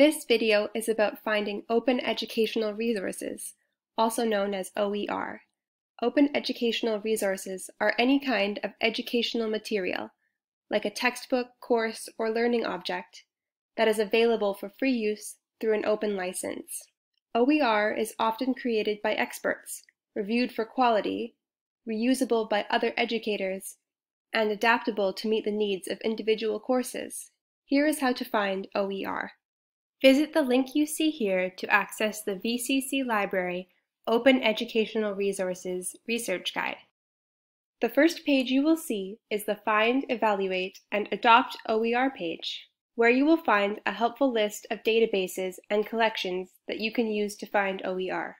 This video is about finding open educational resources, also known as OER. Open educational resources are any kind of educational material, like a textbook, course, or learning object, that is available for free use through an open license. OER is often created by experts, reviewed for quality, reusable by other educators, and adaptable to meet the needs of individual courses. Here is how to find OER. Visit the link you see here to access the VCC Library Open Educational Resources Research Guide. The first page you will see is the Find, Evaluate, and Adopt OER page, where you will find a helpful list of databases and collections that you can use to find OER.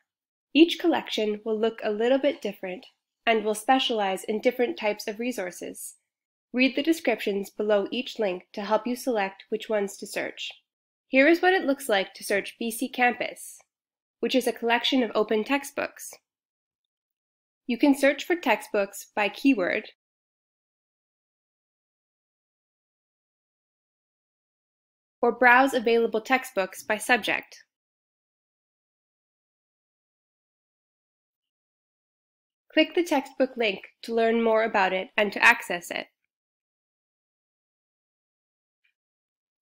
Each collection will look a little bit different and will specialize in different types of resources. Read the descriptions below each link to help you select which ones to search. Here is what it looks like to search BC Campus, which is a collection of open textbooks. You can search for textbooks by keyword or browse available textbooks by subject. Click the textbook link to learn more about it and to access it.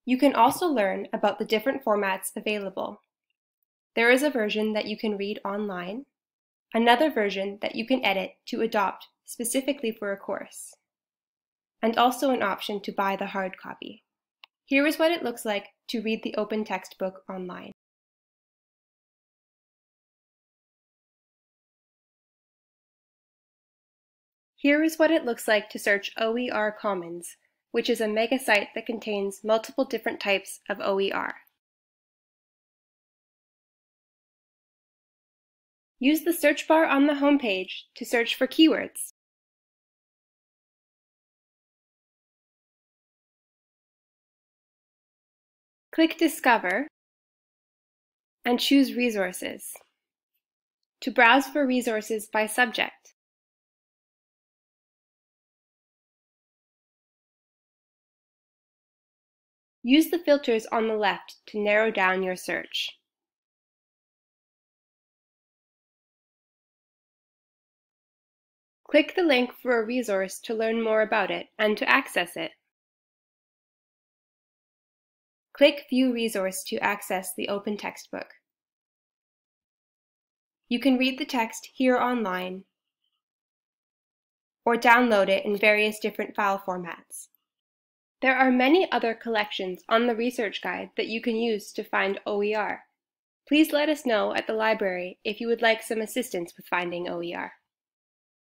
You can also learn about the different formats available. There is a version that you can read online, another version that you can edit to adopt specifically for a course, and also an option to buy the hard copy. Here is what it looks like to read the open textbook online. Here is what it looks like to search OER Commons which is a mega site that contains multiple different types of OER. Use the search bar on the home page to search for keywords. Click Discover and choose Resources to browse for resources by subject. Use the filters on the left to narrow down your search. Click the link for a resource to learn more about it and to access it. Click View Resource to access the open textbook. You can read the text here online or download it in various different file formats. There are many other collections on the research guide that you can use to find OER. Please let us know at the library if you would like some assistance with finding OER.